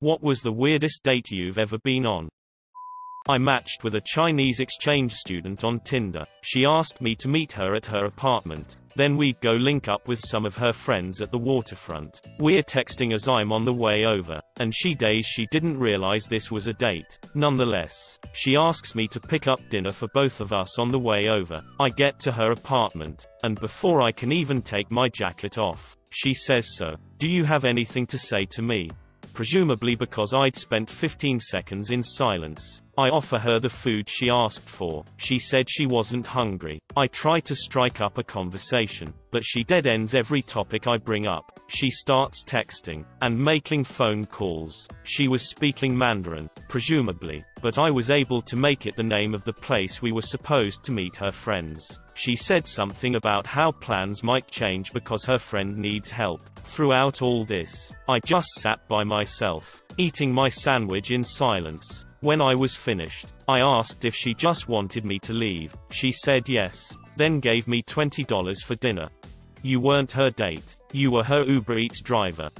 What was the weirdest date you've ever been on? I matched with a Chinese exchange student on Tinder. She asked me to meet her at her apartment. Then we'd go link up with some of her friends at the waterfront. We're texting as I'm on the way over, and she days she didn't realize this was a date. Nonetheless, she asks me to pick up dinner for both of us on the way over. I get to her apartment, and before I can even take my jacket off, she says so. Do you have anything to say to me? Presumably because I'd spent 15 seconds in silence. I offer her the food she asked for. She said she wasn't hungry. I try to strike up a conversation, but she dead ends every topic I bring up. She starts texting and making phone calls. She was speaking Mandarin, presumably, but I was able to make it the name of the place we were supposed to meet her friends. She said something about how plans might change because her friend needs help. Throughout all this, I just sat by myself, eating my sandwich in silence. When I was finished, I asked if she just wanted me to leave. She said yes, then gave me $20 for dinner. You weren't her date. You were her Uber Eats driver.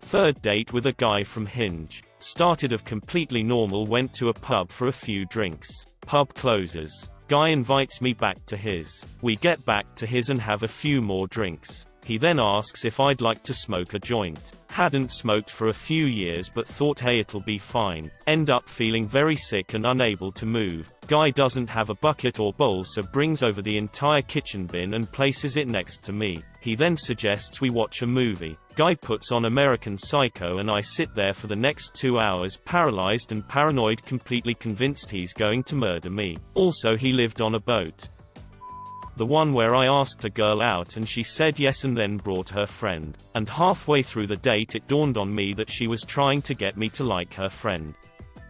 Third date with a guy from Hinge. Started of completely normal went to a pub for a few drinks. Pub closes. Guy invites me back to his. We get back to his and have a few more drinks. He then asks if I'd like to smoke a joint. Hadn't smoked for a few years but thought hey it'll be fine. End up feeling very sick and unable to move. Guy doesn't have a bucket or bowl so brings over the entire kitchen bin and places it next to me. He then suggests we watch a movie. Guy puts on American Psycho and I sit there for the next two hours paralyzed and paranoid completely convinced he's going to murder me. Also he lived on a boat. The one where I asked a girl out and she said yes and then brought her friend. And halfway through the date it dawned on me that she was trying to get me to like her friend.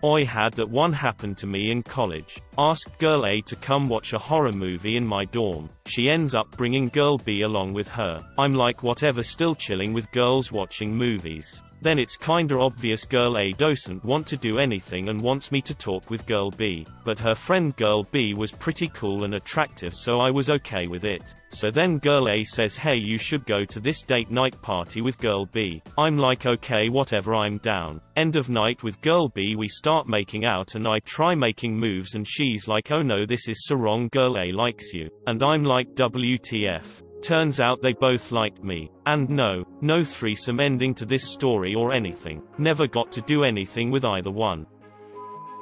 I had that one happen to me in college. Asked girl A to come watch a horror movie in my dorm. She ends up bringing girl B along with her. I'm like whatever still chilling with girls watching movies. Then it's kinda obvious girl A doesn't want to do anything and wants me to talk with girl B, but her friend girl B was pretty cool and attractive so I was okay with it. So then girl A says hey you should go to this date night party with girl B. I'm like okay whatever I'm down. End of night with girl B we start making out and I try making moves and she's like oh no this is so wrong girl A likes you. And I'm like WTF. Turns out they both liked me. And no, no threesome ending to this story or anything. Never got to do anything with either one.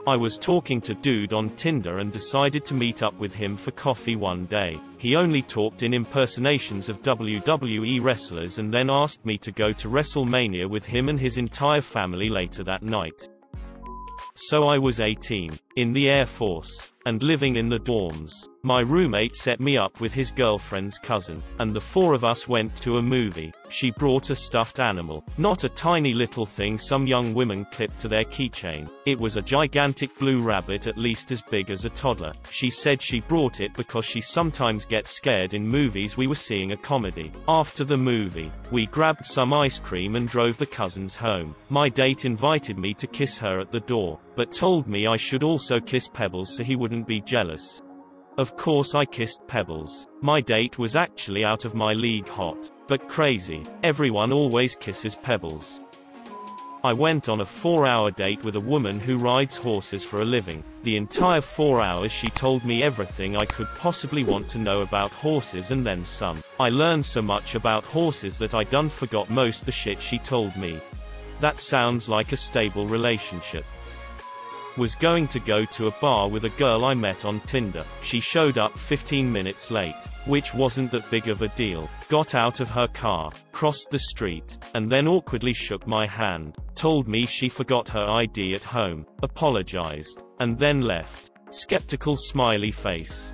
I was talking to dude on Tinder and decided to meet up with him for coffee one day. He only talked in impersonations of WWE wrestlers and then asked me to go to WrestleMania with him and his entire family later that night. So I was 18, in the Air Force, and living in the dorms. My roommate set me up with his girlfriend's cousin, and the four of us went to a movie. She brought a stuffed animal. Not a tiny little thing some young women clipped to their keychain. It was a gigantic blue rabbit at least as big as a toddler. She said she brought it because she sometimes gets scared in movies we were seeing a comedy. After the movie, we grabbed some ice cream and drove the cousins home. My date invited me to kiss her at the door, but told me I should also kiss Pebbles so he wouldn't be jealous. Of course I kissed Pebbles. My date was actually out of my league hot. But crazy. Everyone always kisses Pebbles. I went on a four-hour date with a woman who rides horses for a living. The entire four hours she told me everything I could possibly want to know about horses and then some. I learned so much about horses that I done forgot most the shit she told me. That sounds like a stable relationship was going to go to a bar with a girl I met on Tinder. She showed up 15 minutes late, which wasn't that big of a deal. Got out of her car, crossed the street, and then awkwardly shook my hand, told me she forgot her ID at home, apologized, and then left. Skeptical smiley face.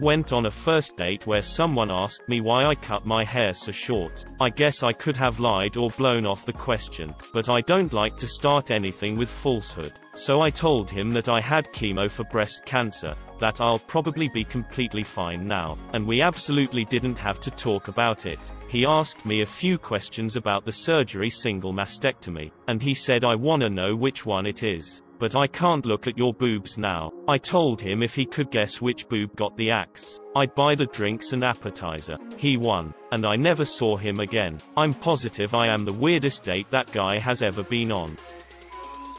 Went on a first date where someone asked me why I cut my hair so short. I guess I could have lied or blown off the question, but I don't like to start anything with falsehood. So I told him that I had chemo for breast cancer, that I'll probably be completely fine now, and we absolutely didn't have to talk about it. He asked me a few questions about the surgery single mastectomy, and he said I wanna know which one it is. But I can't look at your boobs now. I told him if he could guess which boob got the axe, I'd buy the drinks and appetizer. He won, and I never saw him again. I'm positive I am the weirdest date that guy has ever been on.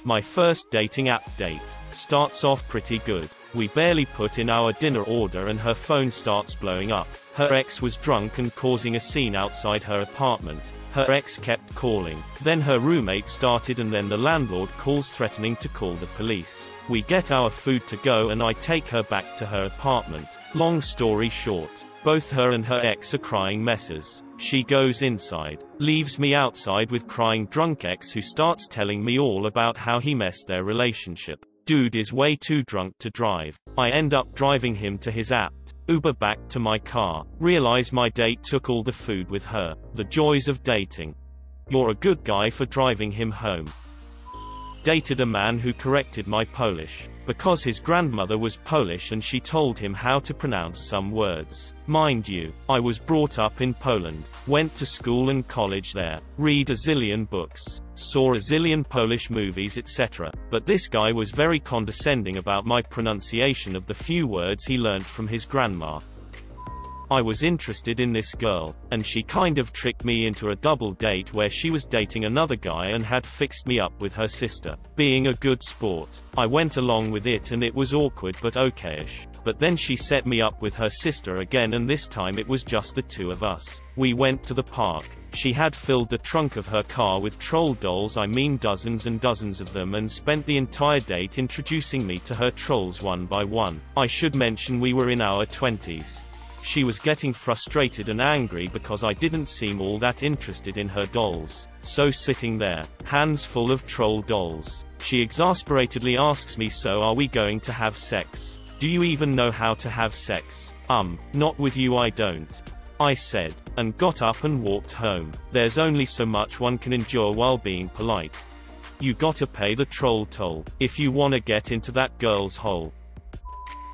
My first dating app date starts off pretty good. We barely put in our dinner order and her phone starts blowing up. Her ex was drunk and causing a scene outside her apartment. Her ex kept calling. Then her roommate started and then the landlord calls threatening to call the police. We get our food to go and I take her back to her apartment. Long story short, both her and her ex are crying messes. She goes inside, leaves me outside with crying drunk ex who starts telling me all about how he messed their relationship. Dude is way too drunk to drive. I end up driving him to his apt Uber back to my car. Realize my date took all the food with her. The joys of dating. You're a good guy for driving him home. Dated a man who corrected my Polish because his grandmother was Polish and she told him how to pronounce some words. Mind you, I was brought up in Poland, went to school and college there, read a zillion books, saw a zillion Polish movies etc. But this guy was very condescending about my pronunciation of the few words he learned from his grandma. I was interested in this girl, and she kind of tricked me into a double date where she was dating another guy and had fixed me up with her sister. Being a good sport, I went along with it and it was awkward but okayish. But then she set me up with her sister again and this time it was just the two of us. We went to the park. She had filled the trunk of her car with troll dolls I mean dozens and dozens of them and spent the entire date introducing me to her trolls one by one. I should mention we were in our 20s. She was getting frustrated and angry because I didn't seem all that interested in her dolls. So sitting there, hands full of troll dolls, she exasperatedly asks me so are we going to have sex? Do you even know how to have sex? Um, not with you I don't. I said, and got up and walked home. There's only so much one can endure while being polite. You gotta pay the troll toll, if you wanna get into that girl's hole.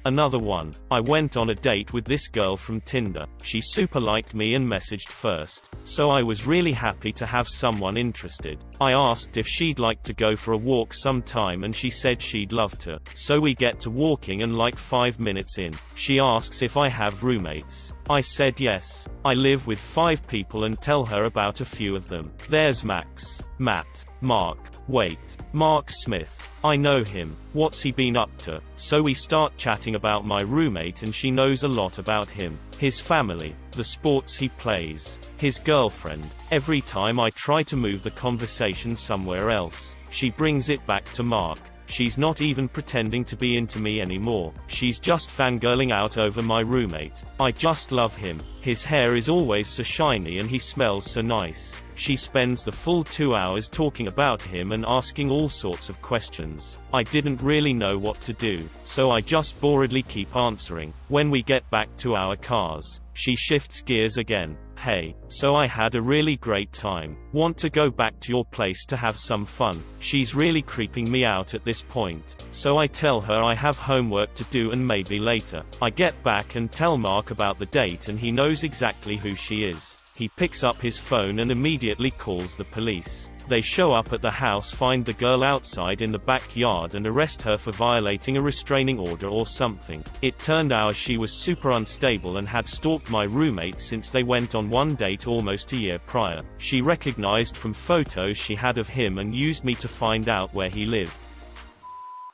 Another one. I went on a date with this girl from Tinder. She super liked me and messaged first. So I was really happy to have someone interested. I asked if she'd like to go for a walk sometime and she said she'd love to. So we get to walking and like 5 minutes in, she asks if I have roommates. I said yes. I live with 5 people and tell her about a few of them. There's Max, Matt, Mark, wait, Mark Smith. I know him. What's he been up to? So we start chatting about my roommate and she knows a lot about him, his family, the sports he plays, his girlfriend. Every time I try to move the conversation somewhere else, she brings it back to Mark. She's not even pretending to be into me anymore. She's just fangirling out over my roommate. I just love him. His hair is always so shiny and he smells so nice. She spends the full two hours talking about him and asking all sorts of questions. I didn't really know what to do, so I just boredly keep answering. When we get back to our cars, she shifts gears again. Hey, so I had a really great time. Want to go back to your place to have some fun. She's really creeping me out at this point. So I tell her I have homework to do and maybe later. I get back and tell Mark about the date and he knows exactly who she is. He picks up his phone and immediately calls the police. They show up at the house find the girl outside in the backyard and arrest her for violating a restraining order or something. It turned out she was super unstable and had stalked my roommate since they went on one date almost a year prior. She recognized from photos she had of him and used me to find out where he lived.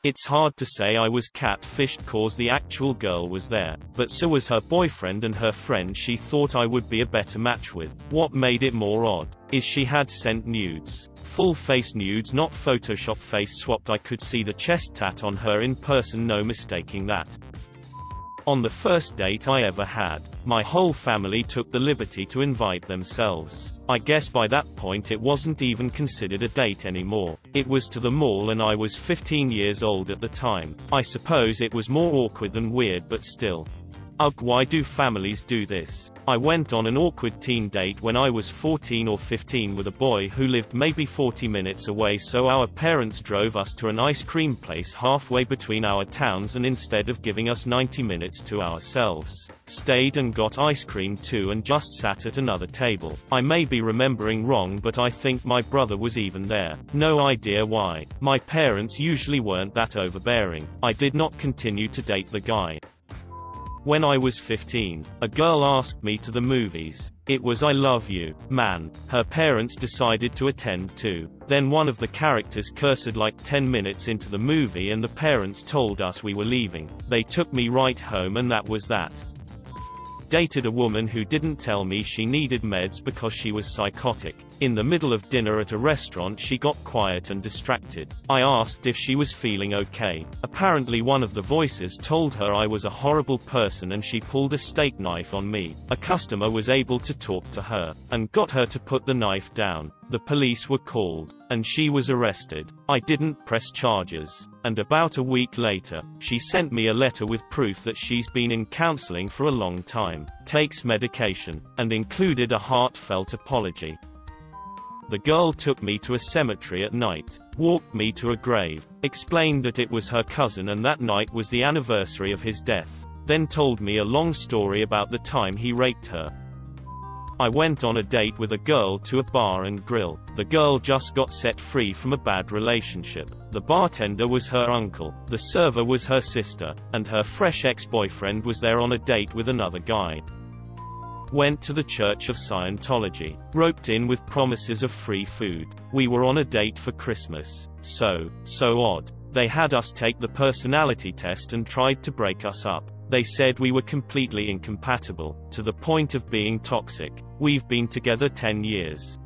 It's hard to say I was catfished cause the actual girl was there, but so was her boyfriend and her friend she thought I would be a better match with. What made it more odd, is she had sent nudes. Full face nudes not Photoshop face swapped I could see the chest tat on her in person no mistaking that. On the first date I ever had, my whole family took the liberty to invite themselves. I guess by that point it wasn't even considered a date anymore. It was to the mall and I was 15 years old at the time. I suppose it was more awkward than weird but still. Ugh why do families do this? I went on an awkward teen date when I was 14 or 15 with a boy who lived maybe 40 minutes away so our parents drove us to an ice cream place halfway between our towns and instead of giving us 90 minutes to ourselves, stayed and got ice cream too and just sat at another table. I may be remembering wrong but I think my brother was even there. No idea why. My parents usually weren't that overbearing. I did not continue to date the guy. When I was 15, a girl asked me to the movies. It was I Love You, Man. Her parents decided to attend too. Then one of the characters cursed like 10 minutes into the movie and the parents told us we were leaving. They took me right home and that was that dated a woman who didn't tell me she needed meds because she was psychotic. In the middle of dinner at a restaurant she got quiet and distracted. I asked if she was feeling okay. Apparently one of the voices told her I was a horrible person and she pulled a steak knife on me. A customer was able to talk to her, and got her to put the knife down. The police were called, and she was arrested. I didn't press charges. And about a week later, she sent me a letter with proof that she's been in counseling for a long time, takes medication, and included a heartfelt apology. The girl took me to a cemetery at night, walked me to a grave, explained that it was her cousin and that night was the anniversary of his death, then told me a long story about the time he raped her, I went on a date with a girl to a bar and grill. The girl just got set free from a bad relationship. The bartender was her uncle, the server was her sister, and her fresh ex-boyfriend was there on a date with another guy. Went to the Church of Scientology. Roped in with promises of free food. We were on a date for Christmas. So, so odd. They had us take the personality test and tried to break us up. They said we were completely incompatible, to the point of being toxic. We've been together 10 years.